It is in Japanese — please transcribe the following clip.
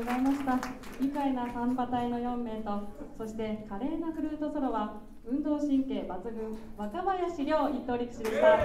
ございました。愉快なサン隊の4名とそして華麗なフルートソロは運動神経抜群若林亮一等力士でした。